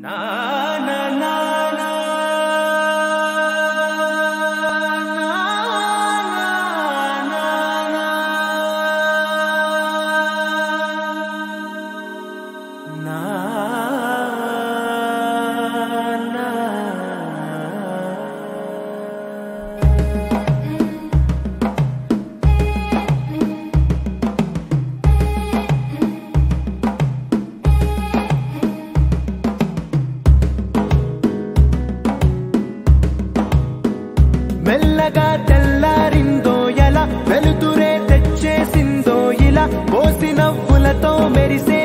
那。మెల్లగా తెల్లారిందో ఎలా? వెలుతురే తెచ్చేసిందో ఇలా? పోసి నవ్వులతో మెరిసే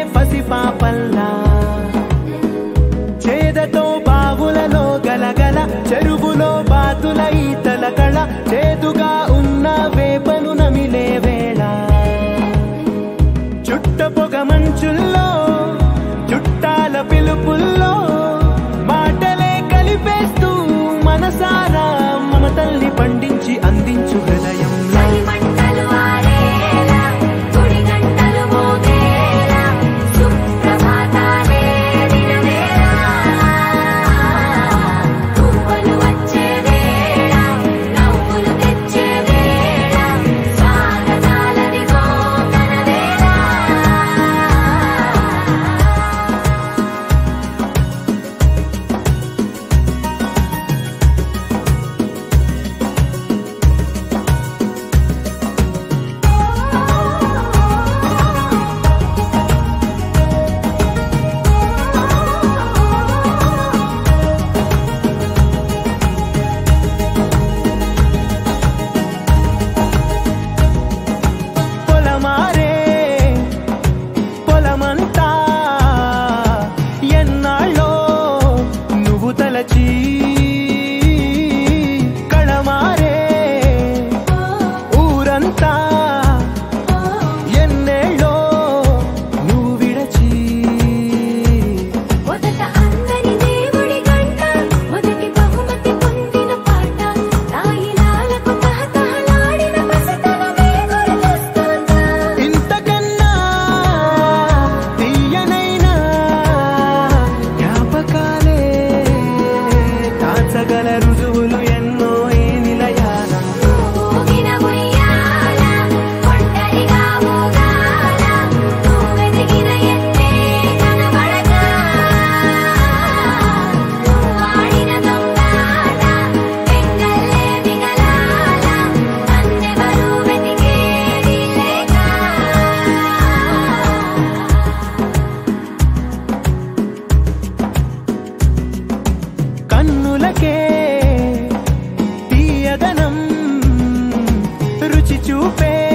te chupei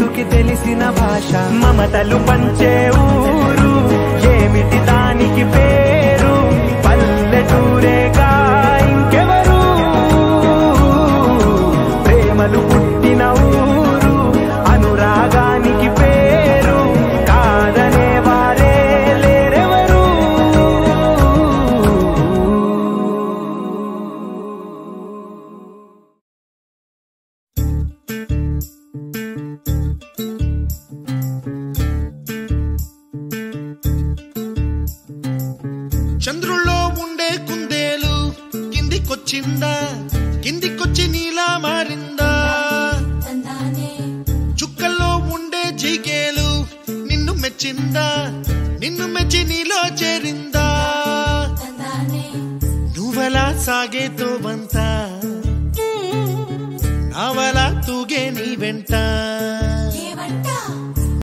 మనసుకి తెలిసిన భాష. మమతలు పంచే ఊరు ఏమిటి దానికి పేరు? పల్లెటూరే చంద్రుల్లో ఉండే కుందేలు కిందికొచ్చిందా? కిందికొచ్చి నీలా మారిందా? చుక్కల్లో ఉండే జీకేలు నిన్ను మెచ్చిందా? నిన్ను మెచ్చి నీలో చేరిందా? నువ్వలా సాగే తోవంతా నావలా తూగే నీ వెంట.